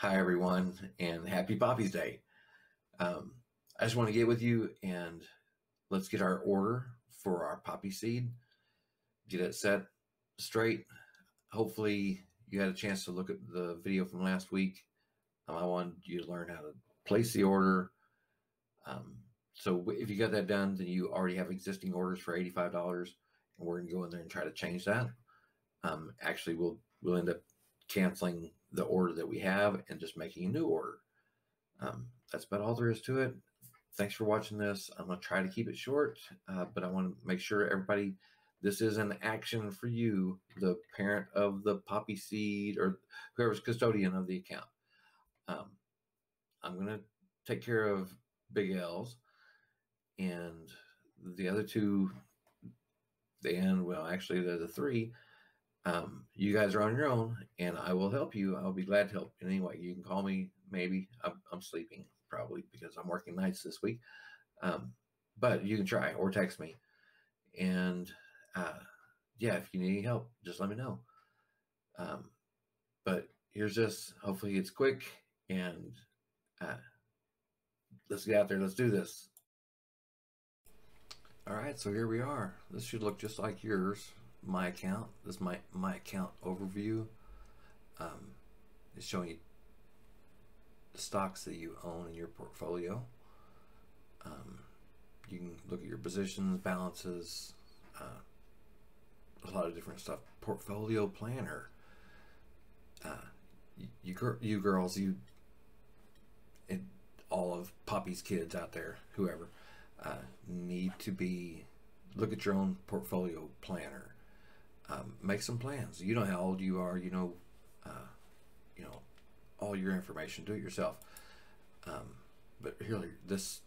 Hi, everyone, and happy Poppy's Day. Um, I just want to get with you and let's get our order for our poppy seed, get it set straight. Hopefully, you had a chance to look at the video from last week. Um, I wanted you to learn how to place the order. Um, so, if you got that done, then you already have existing orders for $85, and we're going to go in there and try to change that. Um, actually, we'll we'll end up canceling the order that we have and just making a new order. Um, that's about all there is to it. Thanks for watching this. I'm going to try to keep it short, uh, but I want to make sure everybody, this is an action for you, the parent of the poppy seed or whoever's custodian of the account. Um, I'm going to take care of Big L's and the other two, the end, well, actually, they're the three um, you guys are on your own and I will help you. I'll be glad to help in any way. You can call me, maybe. I'm, I'm sleeping probably because I'm working nights this week. Um, but you can try or text me. And uh, yeah, if you need any help, just let me know. Um, but here's this. Hopefully it's quick and uh, let's get out there. Let's do this. All right, so here we are. This should look just like yours my account. This is my, my account overview. Um, it's showing you the stocks that you own in your portfolio. Um, you can look at your positions, balances, uh, a lot of different stuff. Portfolio planner. Uh, you, you, you girls, you, and all of Poppy's kids out there, whoever, uh, need to be look at your own portfolio planner um, make some plans. You know how old you are. You know, uh, you know, all your information. Do it yourself. Um, but really, this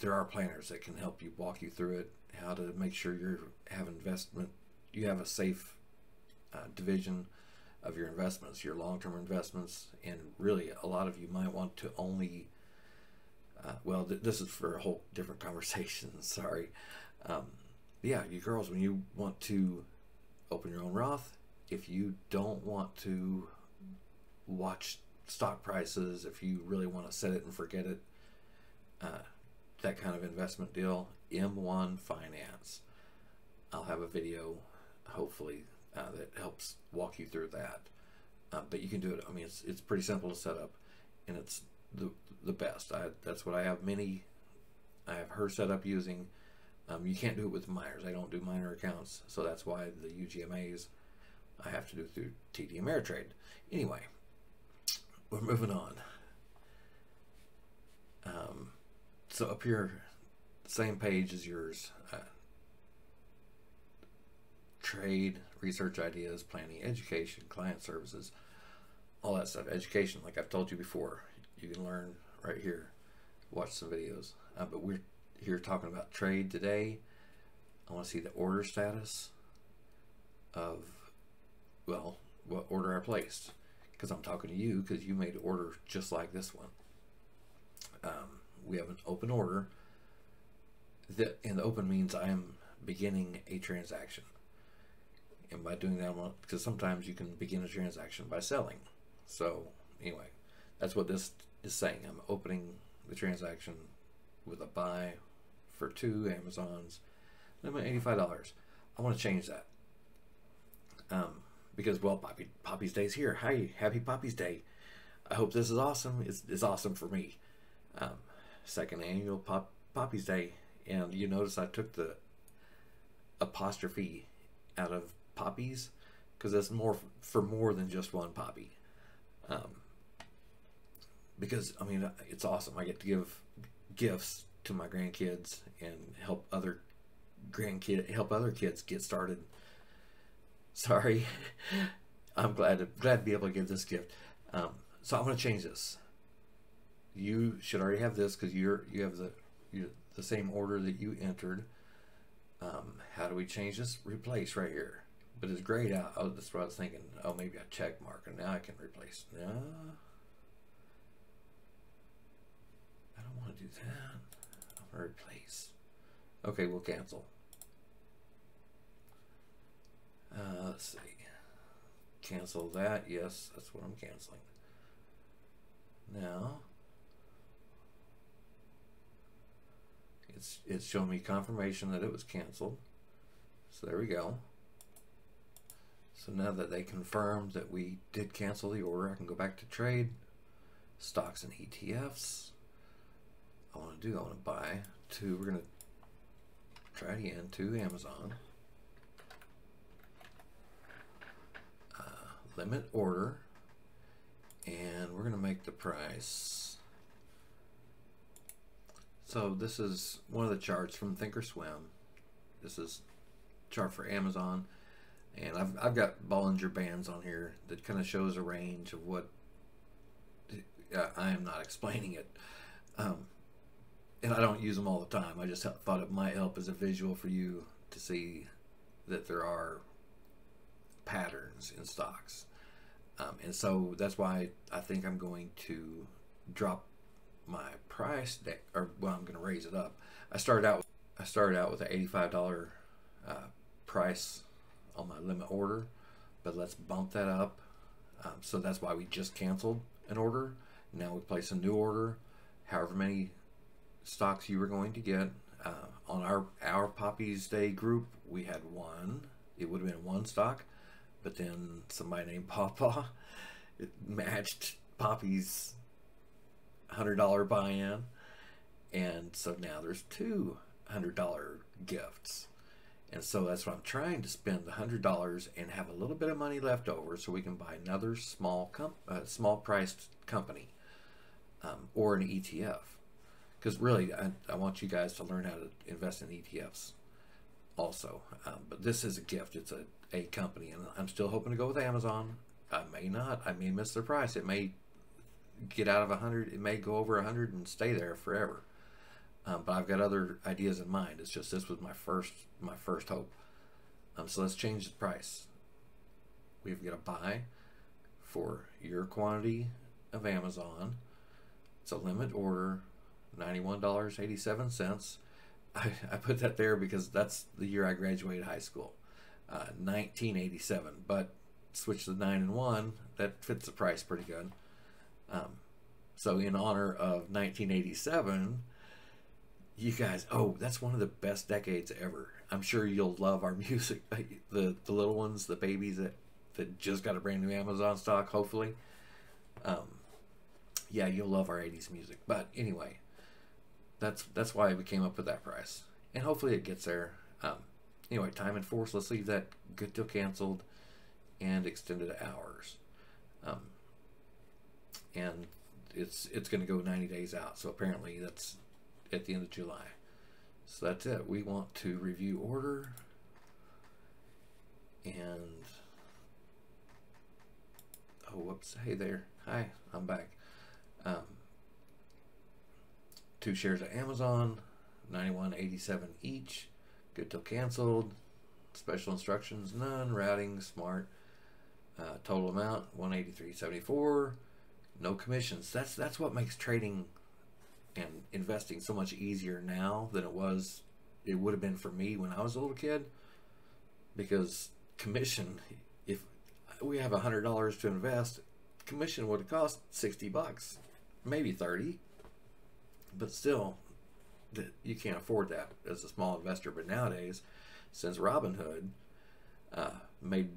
there are planners that can help you walk you through it. How to make sure you have investment. You have a safe uh, division of your investments, your long-term investments, and really, a lot of you might want to only. Uh, well, th this is for a whole different conversation. Sorry. Um, yeah, you girls, when you want to open your own Roth. If you don't want to watch stock prices, if you really want to set it and forget it, uh, that kind of investment deal, M1 Finance. I'll have a video, hopefully, uh, that helps walk you through that. Uh, but you can do it. I mean, it's it's pretty simple to set up, and it's the the best. I, that's what I have many. I have her set up using. Um, you can't do it with minors. I don't do minor accounts, so that's why the UGMAs I have to do through TD Ameritrade. Anyway, we're moving on. Um, so up here, same page as yours. Uh, trade, research ideas, planning, education, client services, all that stuff. Education, like I've told you before, you can learn right here. Watch some videos. Uh, but we're here talking about trade today. I want to see the order status of, well, what order I placed. Because I'm talking to you because you made order just like this one. Um, we have an open order. That, and the open means I am beginning a transaction. And by doing that, because sometimes you can begin a transaction by selling. So anyway, that's what this is saying. I'm opening the transaction with a buy for two Amazons, limit $85. I want to change that. Um, because, well, Poppy, Poppy's Day's here. Hi, happy Poppy's Day. I hope this is awesome. It's, it's awesome for me. Um, second annual Pop, Poppy's Day. And you notice I took the apostrophe out of poppies because that's more for more than just one poppy. Um, because I mean, it's awesome. I get to give gifts to my grandkids and help other grandkid help other kids get started. Sorry, I'm glad to glad to be able to give this gift. Um, so I'm going to change this. You should already have this because you're you have the you the same order that you entered. Um, how do we change this? Replace right here. But it's grayed out. Oh, that's what I was thinking. Oh, maybe a check mark, and now I can replace. No, I don't want to do that replace. Okay, we'll cancel. Uh, let's see. Cancel that. Yes, that's what I'm canceling. now. It's, it's showing me confirmation that it was canceled. So there we go. So now that they confirmed that we did cancel the order, I can go back to trade, stocks and ETFs. I want to do, I want to buy two, we're going to try it again, to Amazon. Uh, limit order, and we're going to make the price. So this is one of the charts from Thinkorswim. This is chart for Amazon. And I've, I've got Bollinger Bands on here that kind of shows a range of what uh, I am not explaining it. Um, and I don't use them all the time. I just thought it might help as a visual for you to see that there are patterns in stocks. Um, and so that's why I think I'm going to drop my price, That or well, I'm going to raise it up. I started out, I started out with an $85 uh, price on my limit order, but let's bump that up. Um, so that's why we just canceled an order. Now we place a new order, however many stocks you were going to get. Uh, on our our Poppy's Day group, we had one. It would have been one stock, but then somebody named Papa it matched Poppy's hundred dollar buy-in, and so now there's two hundred dollar gifts. And so that's what I'm trying to spend the hundred dollars and have a little bit of money left over so we can buy another small comp, uh, small priced company um, or an ETF. Because really, I, I, want you guys to learn how to invest in ETFs also. Um, but this is a gift. It's a, a company, and I'm still hoping to go with Amazon. I may not. I may miss the price. It may get out of a hundred. It may go over a hundred and stay there forever. Um, but I've got other ideas in mind. It's just this was my first my first hope. Um, so let's change the price. We've got a buy for your quantity of Amazon. It's a limit order, $91.87. I, I put that there because that's the year I graduated high school, uh, 1987. But switch to 9 and 1, that fits the price pretty good. Um, so in honor of 1987, you guys, oh, that's one of the best decades ever. I'm sure you'll love our music. The the little ones, the babies that that just got a brand new Amazon stock, hopefully. Um, yeah, you'll love our 80s music. But anyway, that's that's why we came up with that price, and hopefully it gets there. Um, anyway, time in force. Let's leave that good till canceled, and extended hours. Um, and it's it's going to go 90 days out. So apparently that's at the end of July. So that's it. We want to review order and oh whoops hey there hi I'm back um, two shares of Amazon 91.87 each. Good till canceled. Special instructions none. Routing smart. Uh, total amount 183.74 no commissions. That's that's what makes trading and investing so much easier now than it was it would have been for me when I was a little kid. Because commission if we have a hundred dollars to invest commission would have cost 60 bucks maybe 30 but still you can't afford that as a small investor but nowadays since Robinhood uh, made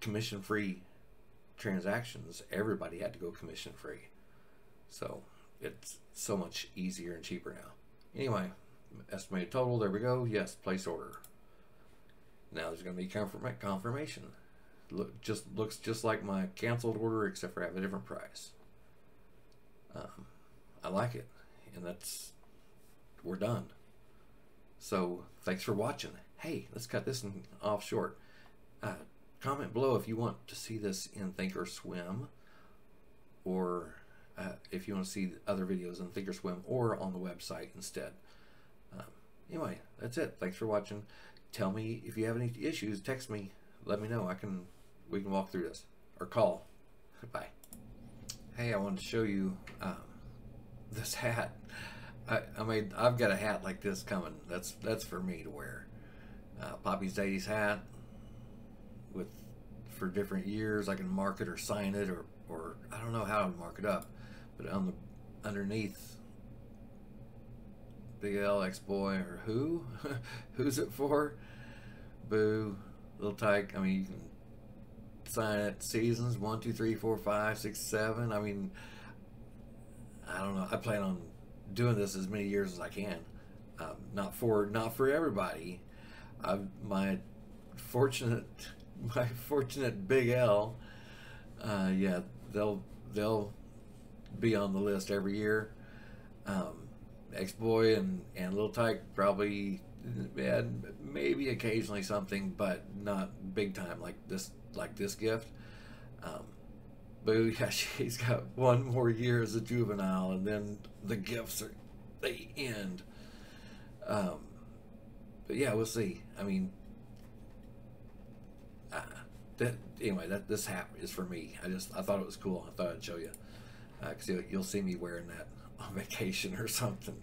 commission free transactions everybody had to go commission free so it's so much easier and cheaper now. Anyway, estimated total, there we go. Yes, place order. Now there's going to be confirm confirmation. Look, just looks just like my canceled order, except for I have a different price. Um, I like it, and that's we're done. So thanks for watching. Hey, let's cut this off short. Uh, comment below if you want to see this in Thinkorswim or uh, if you want to see other videos on Thinkorswim or on the website instead. Um, anyway, that's it. Thanks for watching. Tell me if you have any issues. Text me. Let me know. I can we can walk through this or call. Bye. Hey, I wanted to show you um, this hat. I, I mean, I've got a hat like this coming. That's that's for me to wear. Uh, Poppy's Daddy's hat with for different years. I can mark it or sign it or or I don't know how to mark it up But on the underneath, Big L X Boy or who? Who's it for? Boo, Little Tyke. I mean, you can sign it seasons one, two, three, four, five, six, seven. I mean, I don't know. I plan on doing this as many years as I can. Um, not for not for everybody. I've, my fortunate my fortunate Big L. Uh, yeah, they'll they'll be on the list every year. Um, X Boy and and Little Tyke probably and maybe occasionally something, but not big time like this like this gift. Um, Boo, yeah, she's got one more year as a juvenile, and then the gifts are they end. Um, but yeah, we'll see. I mean, uh, that anyway, that this hat is for me. I just I thought it was cool. I thought I'd show you because uh, you'll, you'll see me wearing that on vacation or something.